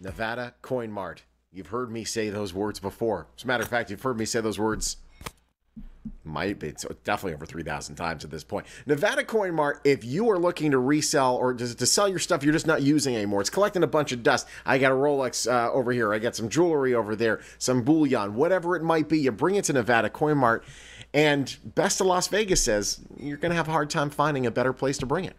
Nevada Coin Mart. You've heard me say those words before. As a matter of fact, you've heard me say those words might be it's definitely over 3000 times at this point. Nevada coin mart if you are looking to resell or just to sell your stuff you're just not using anymore it's collecting a bunch of dust. I got a rolex uh, over here. I got some jewelry over there some bullion whatever it might be. You bring it to nevada coin mart and best of las vegas says you're going to have a hard time finding a better place to bring it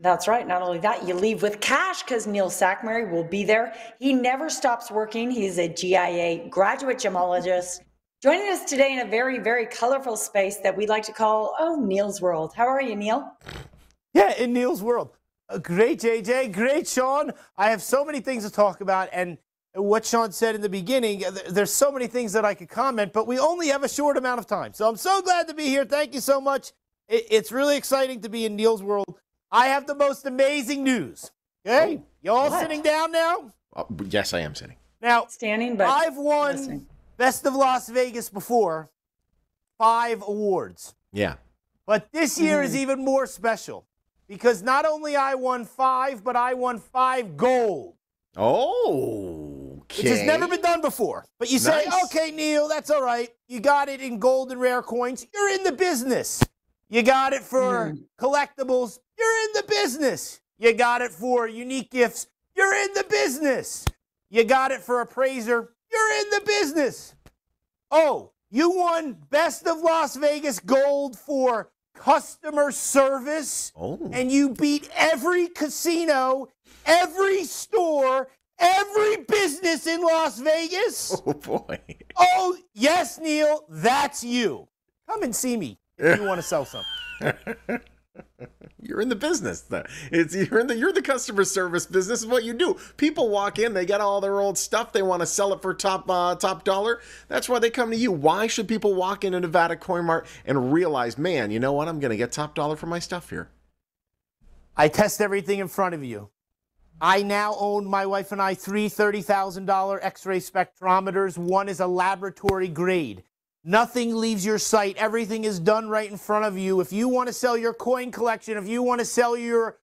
that's right. Not only that, you leave with cash because Neil Sachmary will be there. He never stops working. He's a GIA graduate gemologist Joining us today in a very, very colorful space that we like to call, oh, Neil's World. How are you, Neil? Yeah, in Neil's World. Uh, great, JJ. Great, Sean. I have so many things to talk about. And what Sean said in the beginning, uh, there's so many things that I could comment, but we only have a short amount of time. So I'm so glad to be here. Thank you so much. It's really exciting to be in Neil's World. I have the most amazing news. Okay? Oh, you all what? sitting down now? Uh, yes, I am sitting. Now, standing, but I've won. Listening Best of Las Vegas before, five awards. Yeah. But this year mm-hmm. is even more special because not only I won five, but I won five gold. Oh, okay. which has never been done before. But you say, okay, Neil, that's all right. You got it in gold and rare coins. You're in the business. You got it for mm. collectibles. You're in the business. You got it for unique gifts. You're in the business. You got it for appraiser. You're in the business. Oh, you won Best of Las Vegas Gold for customer service. Oh. And you beat every casino, every store, every business in Las Vegas. Oh, boy. Oh, yes, Neil, that's you. Come and see me if you want to sell something. you're in the business. It's you're in the you're the customer service business. Is what you do. People walk in, they get all their old stuff, they want to sell it for top uh, top dollar. That's why they come to you. Why should people walk into Nevada Coin Mart and realize, man, you know what? I'm going to get top dollar for my stuff here. I test everything in front of you. I now own my wife and I three $30,000 X-ray spectrometers. One is a laboratory grade. Nothing leaves your sight. Everything is done right in front of you. If you want to sell your coin collection, if you want to sell your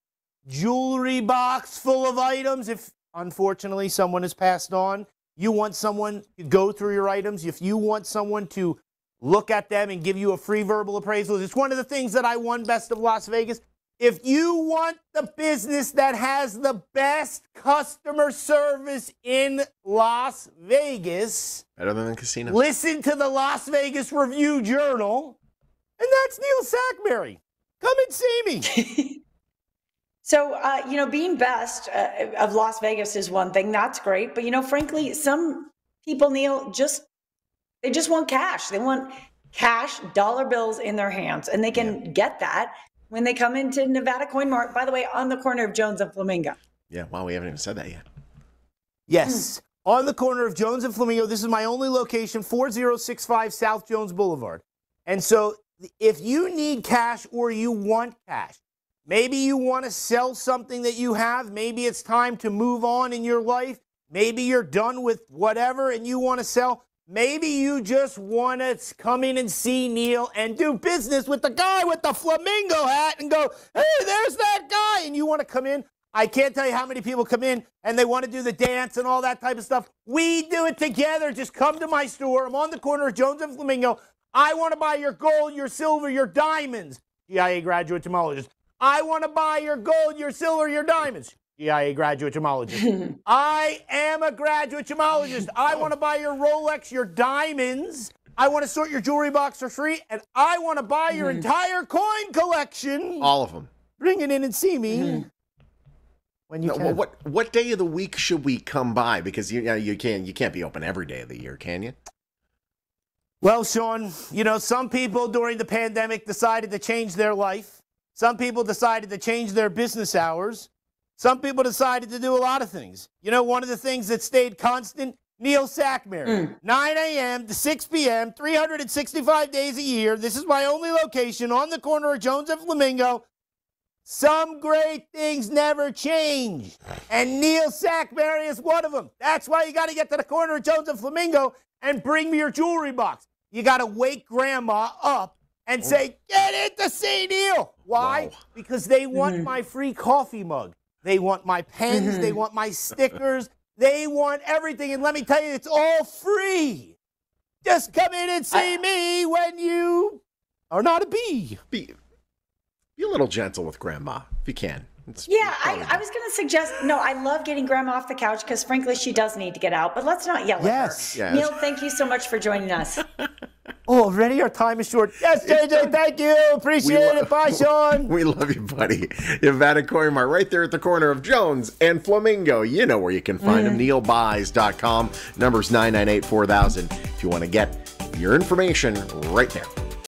jewelry box full of items, if unfortunately someone has passed on, you want someone to go through your items, if you want someone to look at them and give you a free verbal appraisal, it's one of the things that I won Best of Las Vegas. If you want the business that has the best customer service in Las Vegas, better than the casino, listen to the Las Vegas Review Journal, and that's Neil Sachmary. Come and see me. so, uh, you know, being best uh, of Las Vegas is one thing. That's great. But, you know, frankly, some people, Neil, just they just want cash. They want cash, dollar bills in their hands, and they can yeah. get that when they come into Nevada Coin Mart, by the way, on the corner of Jones and Flamingo. Yeah, wow, we haven't even said that yet. Yes, hmm. on the corner of Jones and Flamingo. This is my only location, 4065 South Jones Boulevard. And so if you need cash or you want cash, maybe you want to sell something that you have, maybe it's time to move on in your life, maybe you're done with whatever and you want to sell, Maybe you just want to come in and see Neil and do business with the guy with the flamingo hat and go, hey, there's that guy. And you want to come in. I can't tell you how many people come in and they want to do the dance and all that type of stuff. We do it together. Just come to my store. I'm on the corner of Jones and Flamingo. I want to buy your gold, your silver, your diamonds. GIA graduate gemologist. I want to buy your gold, your silver, your diamonds. GIA graduate gemologist. I am a graduate gemologist. I want to buy your Rolex, your diamonds. I want to sort your jewelry box for free, and I want to buy your mm-hmm. entire coin collection. All of them. Bring it in and see me. Mm-hmm. When you no, can. what what day of the week should we come by? Because you, you, know, you can you can't be open every day of the year, can you? Well, Sean, you know some people during the pandemic decided to change their life. Some people decided to change their business hours. Some people decided to do a lot of things. You know, one of the things that stayed constant, Neil Sachmary, mm. 9 a.m. to 6 p.m., 365 days a year. This is my only location on the corner of Jones and Flamingo. Some great things never change. And Neil Sachmary is one of them. That's why you got to get to the corner of Jones and Flamingo and bring me your jewelry box. You got to wake grandma up and say, Get in to see Neil. Why? Wow. Because they want mm-hmm. my free coffee mug. They want my pens. Mm-hmm. They want my stickers. They want everything. And let me tell you, it's all free. Just come in and see I, me when you are not a bee. Be, be a little gentle with grandma if you can. It's yeah, I, I, was going to suggest. No, I love getting Grandma off the couch because, frankly, she does need to get out. But let's not yell yes. at her. Yes. Neil, thank you so much for joining us. oh, already our time is short. Yes, JJ, thank you. Appreciate it. Bye, Sean. We love you, buddy. Nevada Coin Mart, right there at the corner of Jones and Flamingo. You know where you can find mm. them. NeilBuys.com. Numbers 998 4000 if you want to get your information right there.